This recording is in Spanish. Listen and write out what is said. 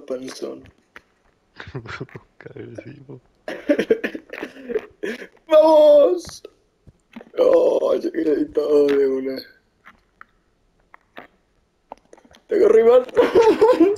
panzón. Cabrón, ¡Vamos! Oh, yo quiero ir todo de una. Tengo rival.